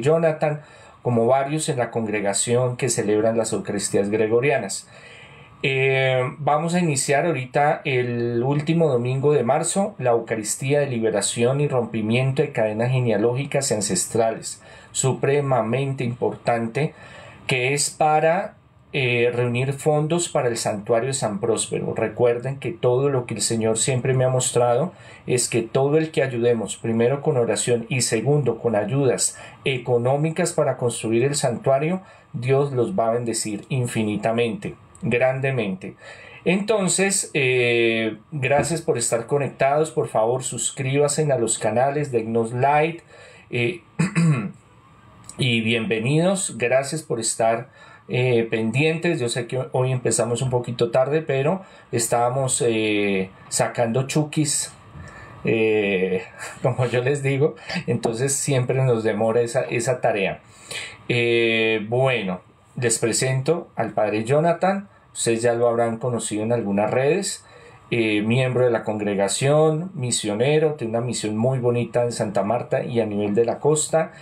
Jonathan, como varios en la congregación que celebran las Eucaristías gregorianas. Eh, vamos a iniciar ahorita el último domingo de marzo la Eucaristía de liberación y rompimiento de cadenas genealógicas y ancestrales, supremamente importante, que es para eh, reunir fondos para el santuario de San Próspero. Recuerden que todo lo que el Señor siempre me ha mostrado es que todo el que ayudemos, primero con oración y segundo con ayudas económicas para construir el santuario, Dios los va a bendecir infinitamente, grandemente. Entonces, eh, gracias por estar conectados. Por favor, suscríbanse a los canales, denos like eh, y bienvenidos. Gracias por estar eh, pendientes. Yo sé que hoy empezamos un poquito tarde, pero estábamos eh, sacando chukis, eh, como yo les digo, entonces siempre nos demora esa, esa tarea. bueno, les presento al padre Jonathan, ustedes ya lo habrán conocido en algunas redes. Eh, miembro de la congregación, misionero, tiene una misión muy bonita en Santa Marta y a nivel de la costa,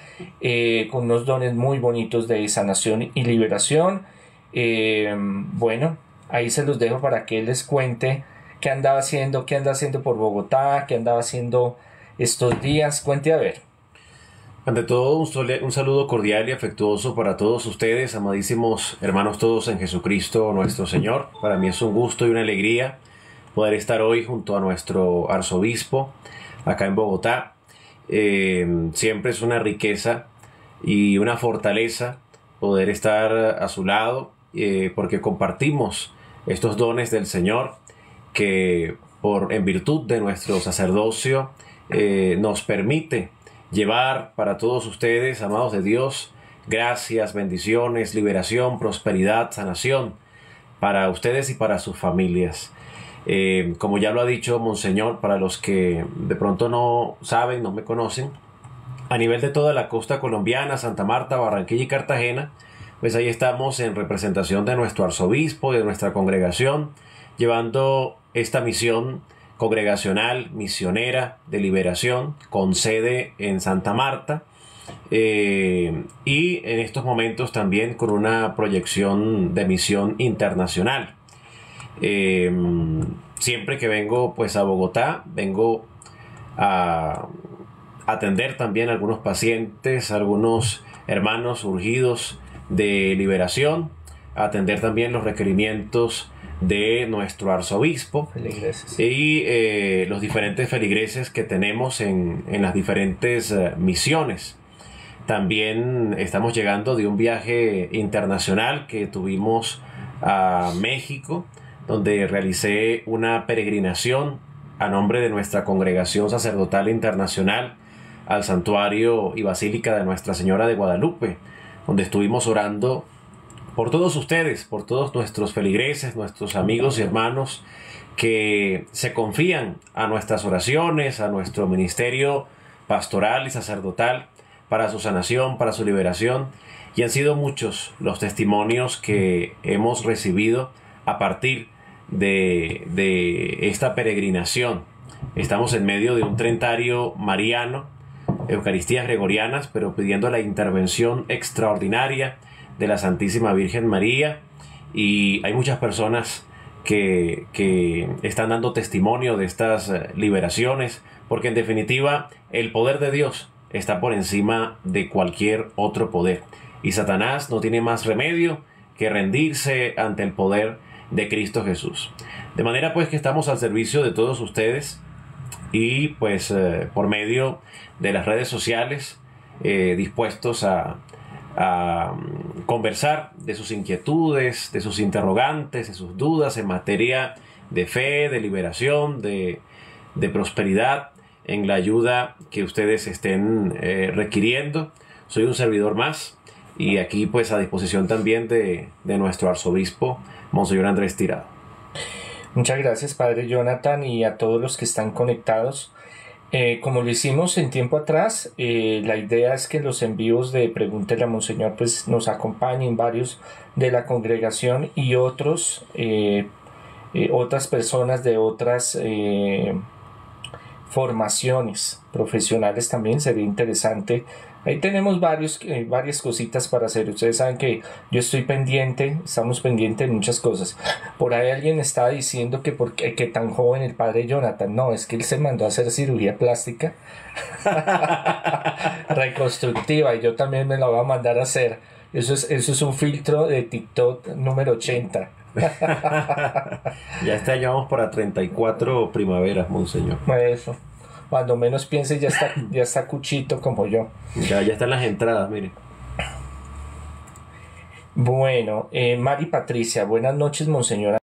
eh, con unos dones muy bonitos de sanación y liberación. Eh, bueno, ahí se los dejo para que él les cuente qué andaba haciendo, qué anda haciendo por Bogotá, qué andaba haciendo estos días. Cuente a ver. Ante todo, un, saludo cordial y afectuoso para todos ustedes, amadísimos hermanos todos en Jesucristo nuestro Señor. Para mí es un gusto y una alegría poder estar hoy junto a nuestro arzobispo acá en Bogotá. Eh, siempre es una riqueza y una fortaleza poder estar a su lado eh, porque compartimos estos dones del Señor que por en virtud de nuestro sacerdocio eh, nos permite llevar para todos ustedes, amados de Dios, gracias, bendiciones, liberación, prosperidad, sanación para ustedes y para sus familias. Eh, como ya lo ha dicho Monseñor, para los que de pronto no saben, no me conocen, a nivel de toda la costa colombiana, Santa Marta, Barranquilla y Cartagena, pues ahí estamos en representación de nuestro arzobispo, de nuestra congregación, llevando esta misión congregacional, misionera de liberación, con sede en Santa Marta. Eh, y en estos momentos también con una proyección de misión internacional. Em, siempre que vengo pues a Bogotá, vengo a atender también a algunos pacientes, algunos hermanos urgidos de liberación, atender también los requerimientos de nuestro arzobispo y eh, los diferentes feligreses que tenemos en, las diferentes eh, misiones. También estamos llegando de un viaje internacional que tuvimos a México, donde realicé una peregrinación a nombre de nuestra congregación sacerdotal internacional al santuario y basílica de Nuestra Señora de Guadalupe, donde estuvimos orando por todos ustedes, por todos nuestros feligreses, nuestros amigos y hermanos que se confían a nuestras oraciones, a nuestro ministerio pastoral y sacerdotal para su sanación, para su liberación. Y han sido muchos los testimonios que hemos recibido a partir de, esta peregrinación. Estamos en medio de un trentario mariano, Eucaristías gregorianas, pero pidiendo la intervención extraordinaria de la Santísima Virgen María. Y hay muchas personas que, que están dando testimonio de estas eh, liberaciones, porque en definitiva el poder de Dios está por encima de cualquier otro poder. Y Satanás no tiene más remedio que rendirse ante el poder de Cristo Jesús. De manera pues que estamos al servicio de todos ustedes y pues eh, por medio de las redes sociales eh, dispuestos a, mm, conversar de sus inquietudes, de sus interrogantes, de sus dudas en materia de fe, de liberación, de, prosperidad, en la ayuda que ustedes estén eh, requiriendo. Soy un servidor más y aquí pues a disposición también de, de nuestro arzobispo Monseñor Andrés Tirado. Muchas gracias, Padre Jonathan, y a todos los que están conectados. Eh, como lo hicimos en tiempo atrás, eh, la idea es que los envíos de Pregúntele a Monseñor pues, nos acompañen varios de la congregación y otros, eh, otras personas de otras formaciones profesionales también. Sería interesante Ahí tenemos varios, eh, varias cositas para hacer. Ustedes saben que yo estoy pendiente, estamos pendientes de muchas cosas. Por ahí alguien estaba diciendo que por qué que tan joven el padre Jonathan. No, es que él se mandó a hacer cirugía plástica reconstructiva y yo también me la voy a mandar a hacer. Eso es, eso es un filtro de TikTok número 80. ya este año vamos para 34 primaveras, monseñor. Eso. Cuando menos piense ya está, ya está cuchito como yo. Ya, ya están las entradas, mire. Bueno, eh, Mari Patricia, buenas noches, monseñora.